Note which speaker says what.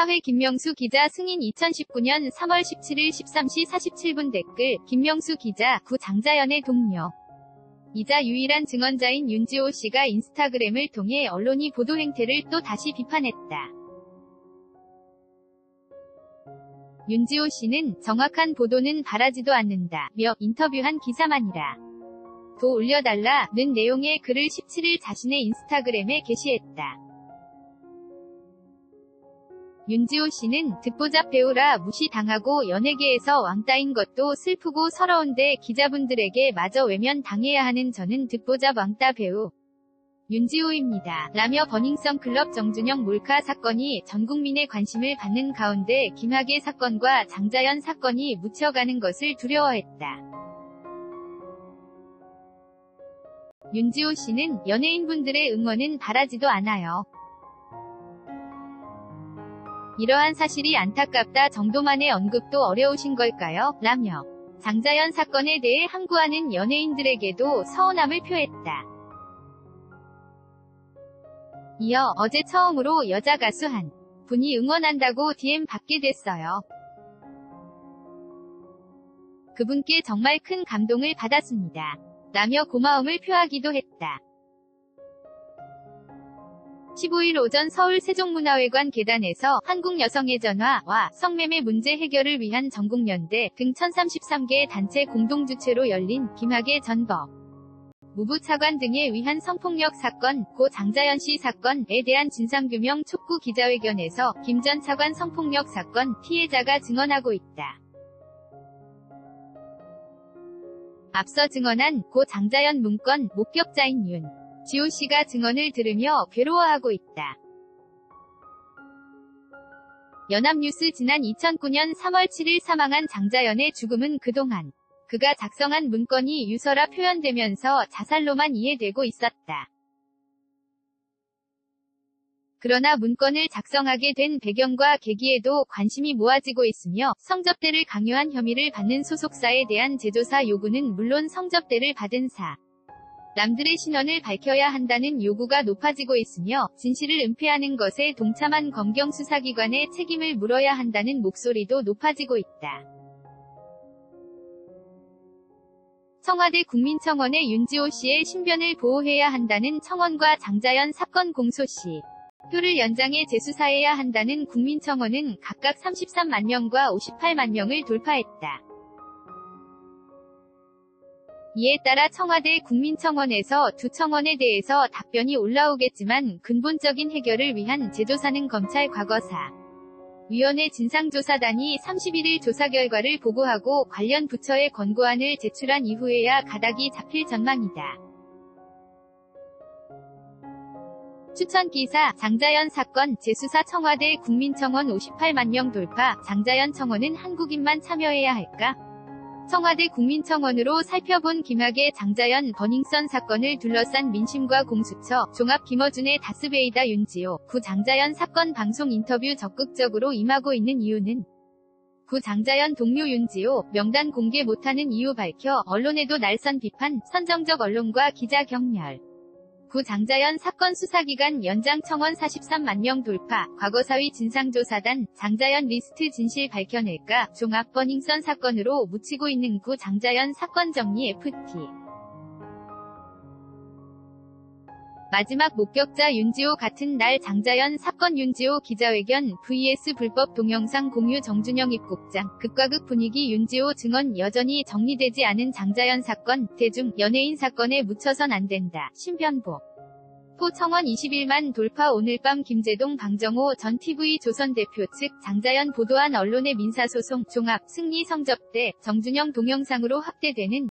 Speaker 1: 사회 김명수 기자 승인 2019년 3월 17일 13시 47분 댓글 김명수 기자 구 장자연의 동료 이자 유일한 증언자인 윤지호 씨가 인스타그램을 통해 언론이 보도 행태를 또 다시 비판했다. 윤지호 씨는 정확한 보도는 바라지도 않는다 며 인터뷰한 기사만이라 도 올려달라 는 내용의 글을 17일 자신의 인스타그램에 게시했다. 윤지호 씨는 듣보잡 배우라 무시당하고 연예계에서 왕따인 것도 슬프고 서러운데 기자분들에게 마저 외면 당해야 하는 저는 듣보잡 왕따 배우 윤지호입니다. 라며 버닝썬 클럽 정준영 몰카 사건이 전 국민의 관심을 받는 가운데 김학의 사건과 장자연 사건이 묻혀가는 것을 두려워했다. 윤지호 씨는 연예인분들의 응원은 바라지도 않아요. 이러한 사실이 안타깝다 정도만의 언급도 어려우신 걸까요? 라며 장자연 사건에 대해 항구하는 연예인들에게도 서운함을 표했다. 이어 어제 처음으로 여자 가수 한 분이 응원한다고 DM 받게 됐어요. 그분께 정말 큰 감동을 받았습니다. 라며 고마움을 표하기도 했다. 15일 오전 서울 세종문화회관 계단에서 한국여성의 전화와 성매매 문제 해결을 위한 전국연대 등 1033개 단체 공동주최로 열린 김학의 전법 무부 차관 등에 위한 성폭력 사건, 고 장자연 씨 사건에 대한 진상규명 촉구 기자회견에서 김 전 차관 성폭력 사건 피해자가 증언하고 있다. 앞서 증언한 고 장자연 문건 목격자인 윤. 지호 씨가 증언을 들으며 괴로워하고 있다. 연합뉴스 지난 2009년 3월 7일 사망한 장자연의 죽음은 그동안 그가 작성한 문건이 유서라 표현되면서 자살로만 이해되고 있었다. 그러나 문건을 작성하게 된 배경과 계기에도 관심이 모아지고 있으며 성접대를 강요한 혐의를 받는 소속사에 대한 재조사 요구는 물론 성접대를 받은 사 남들의 신원을 밝혀야 한다는 요구가 높아지고 있으며 진실을 은폐하는 것에 동참한 검경 수사기관의 책임을 물어야 한다는 목소리도 높아지고 있다. 청와대 국민청원에 윤지호 씨의 신변을 보호해야 한다는 청원과 장자연 사건 공소시 표를 연장해 재수사해야 한다는 국민청원은 각각 33만 명과 58만 명을 돌파했다. 이에 따라 청와대 국민청원에서 두 청원에 대해서 답변이 올라오겠지만 근본적인 해결을 위한 재조사는 검찰 과거사 위원회 진상조사단이 31일 조사 결과를 보고하고 관련 부처에 권고안을 제출한 이후에야 가닥이 잡힐 전망이다. 추천기사 장자연 사건 재수사 청와대 국민청원 58만 명 돌파 장자연 청원은 한국인만 참여해야 할까? 청와대 국민청원으로 살펴본 김학의 장자연 버닝썬 사건을 둘러싼 민심과 공수처 종합 김어준의 다스뵈이다 윤지오 고 장자연 사건 방송 인터뷰 적극적으로 임하고 있는 이유는 고 장자연 동료 윤지오 명단 공개 못하는 이유 밝혀 언론에도 날선 비판 선정적 언론과 기자 경멸 고 장자연 사건 수사기간 연장 청원 43만 명 돌파, 과거사위 진상조사단, 장자연 리스트 진실 밝혀낼까, 종합 버닝썬 사건으로 묻히고 있는 고 장자연 사건 정리 FT. 마지막 목격자 윤지호 같은 날 장자연 사건 윤지호 기자회견 vs 불법 동영상 공유 정준영 입국장 극과 극 분위기 윤지호 증언 여전히 정리되지 않은 장자연 사건 대중 연예인 사건에 묻혀선 안 된다. 신변보 포 청원 21만 돌파 오늘 밤 김재동 방정호 전 TV 조선 대표 측 장자연 보도한 언론의 민사소송 종합 승리 성접대 정준영 동영상으로 확대되는